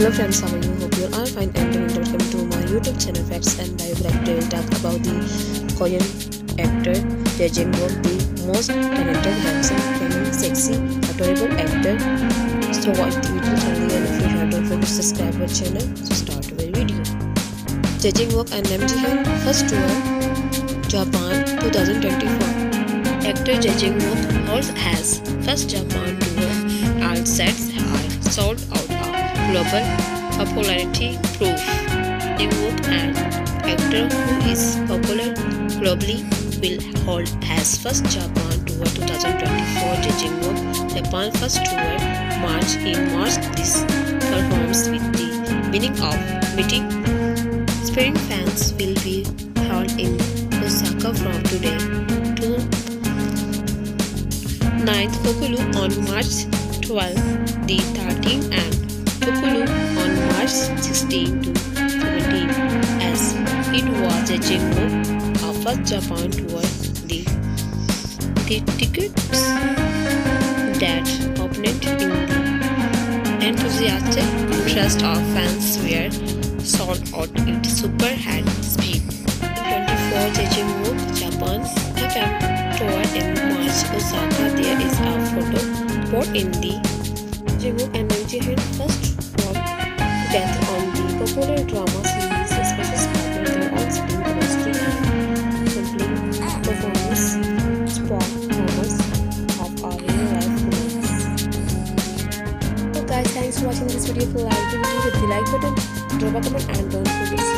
Hello friends, how are you? Hope you are fine and welcome to my YouTube channel Facts and Biography. will talk about the Korean actor Ji Chang Wook, the most talented, handsome, funny, sexy, adorable actor. So watch the video thoroughly and if you have don't forget to subscribe our channel. So start our video. Ji Chang Wook and Nam Ji Hyun first tour Japan 2024. Actor Ji Chang Wook also has first Japan tour and sets are sold out global popularity proof. The Wook an actor who is popular globally will hold his first Japan tour 2024 Jae Wook Japan first tour March in March this performs with the meaning of meeting Spring fans will be held in Osaka from today to 9th Kokulu on March 12th, the 13th and Kokulu on March 16 to 17 as it was a Jingo, our first Japan tour. The, the tickets that opened in the enthusiastic interest of fans were sold out at super high speed. 24 Jeju Japan FM tour in March Osaka there is a photo spot in the Jeju and Jihin first death on the popular drama series especially sparkling their on-screen chemistry and compelling performance spark moments of our real-life moments. So guys, thanks for watching this video. If you liked the video, hit the like button, drop a comment and don't forget